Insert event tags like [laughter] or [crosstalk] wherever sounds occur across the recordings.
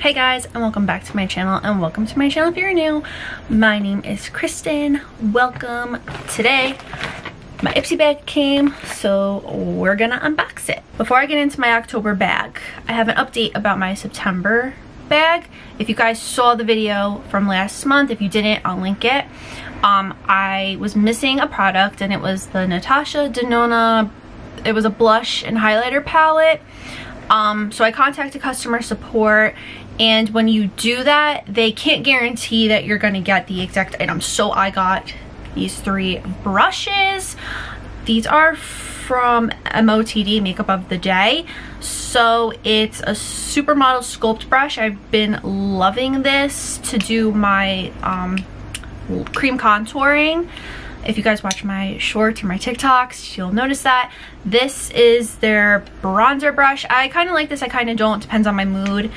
Hey guys and welcome back to my channel and welcome to my channel if you're new. My name is Kristen. Welcome. Today my Ipsy bag came so we're gonna unbox it. Before I get into my October bag, I have an update about my September bag. If you guys saw the video from last month, if you didn't, I'll link it. Um, I was missing a product and it was the Natasha Denona, it was a blush and highlighter palette. Um, so I contacted customer support and when you do that, they can't guarantee that you're gonna get the exact item. So I got these three brushes. These are from MOTD Makeup of the Day. So it's a supermodel sculpt brush. I've been loving this to do my um, cream contouring. If you guys watch my shorts or my TikToks, you'll notice that. This is their bronzer brush. I kind of like this, I kind of don't, depends on my mood.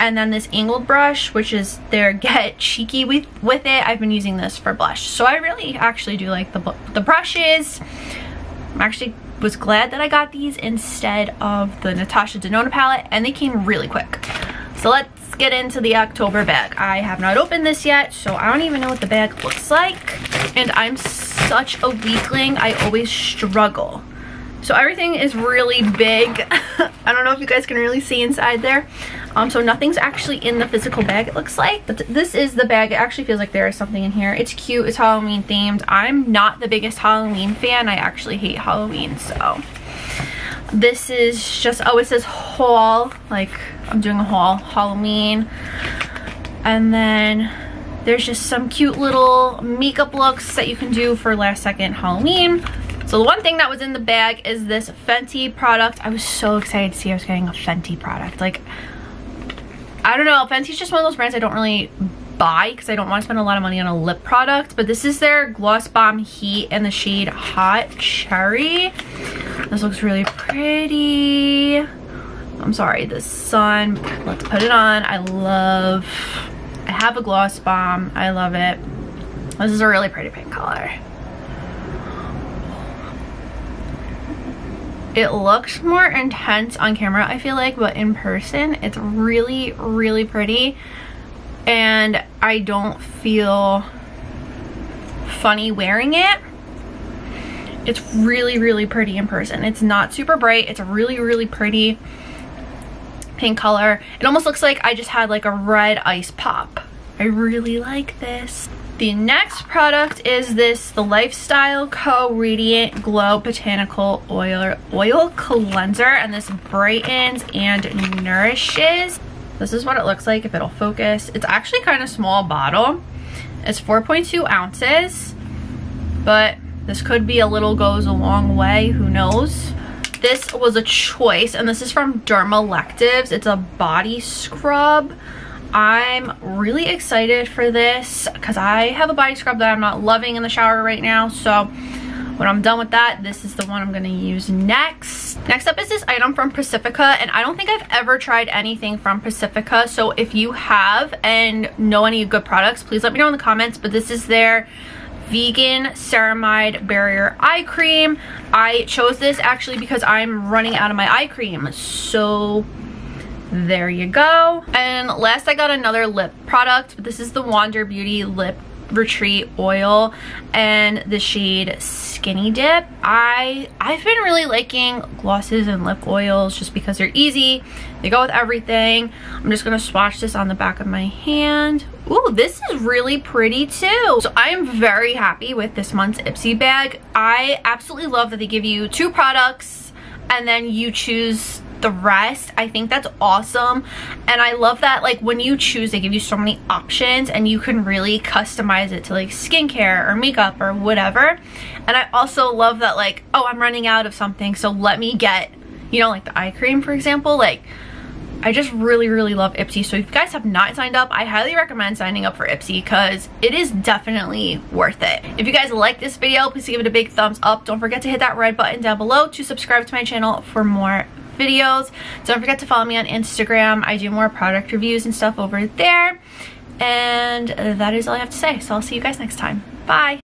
And then this angled brush, which is their [laughs] Get Cheeky with, with it. I've been using this for blush. So I really actually do like the, the brushes. I'm actually was glad that I got these instead of the Natasha Denona palette and they came really quick. So let's get into the October bag. I have not opened this yet, so I don't even know what the bag looks like. And I'm such a weakling, I always struggle. So everything is really big. [laughs] I don't know if you guys can really see inside there. Um, so nothing's actually in the physical bag, it looks like. But this is the bag. It actually feels like there is something in here. It's cute. It's Halloween themed. I'm not the biggest Halloween fan. I actually hate Halloween, so. This is just, oh, it says haul. Like, I'm doing a haul. Halloween. And then there's just some cute little makeup looks that you can do for last second Halloween. So the one thing that was in the bag is this Fenty product. I was so excited to see I was getting a Fenty product. Like, I don't know, Fenty's just one of those brands I don't really buy because I don't want to spend a lot of money on a lip product. But this is their Gloss Bomb Heat in the shade Hot Cherry. This looks really pretty. I'm sorry, the sun. Let's put it on. I love, have a Gloss Bomb. I love it. This is a really pretty pink color. It looks more intense on camera, I feel like, but in person, it's really, really pretty. And I don't feel funny wearing it. It's really, really pretty in person. It's not super bright. It's a really, really pretty pink color. It almost looks like I just had like a red ice pop. I really like this. The next product is this, the Lyfestyle Co. Radiant Glow Botanical Oil, Oil Cleanser. And this brightens and nourishes. This is what it looks like if it'll focus. It's actually kind of small bottle. It's 4.2 ounces. But this could be a little goes a long way. Who knows? This was a choice. And this is from Dermalactives. It's a body scrub. I'm really excited for this because I have a body scrub that I'm not loving in the shower right now. So when I'm done with that, this is the one I'm going to use next. Next up is this item from Pacifica and I don't think I've ever tried anything from Pacifica. So if you have and know any good products, please let me know in the comments. But this is their vegan ceramide barrier eye cream. I chose this actually because I'm running out of my eye cream. So there you go. And last I got another lip product. This is the Wander Beauty Lip Retreat Oil and the shade Skinny Dip. I, I've been really liking glosses and lip oils just because they're easy. They go with everything. I'm just gonna swatch this on the back of my hand. Ooh, this is really pretty too. So I am very happy with this month's Ipsy bag. I absolutely love that they give you two products and then you choose the rest. I think that's awesome. And I love that like when you choose, they give you so many options and you can really customize it to like skincare or makeup or whatever. And I also love that like, oh, I'm running out of something. So let me get, you know, like the eye cream, for example, like I just really, really love Ipsy. So if you guys have not signed up, I highly recommend signing up for Ipsy because it is definitely worth it. If you guys like this video, please give it a big thumbs up. Don't forget to hit that red button down below to subscribe to my channel for more videos. Don't forget to follow me on Instagram. I do more product reviews and stuff over there. And that is all I have to say. So I'll see you guys next time. Bye.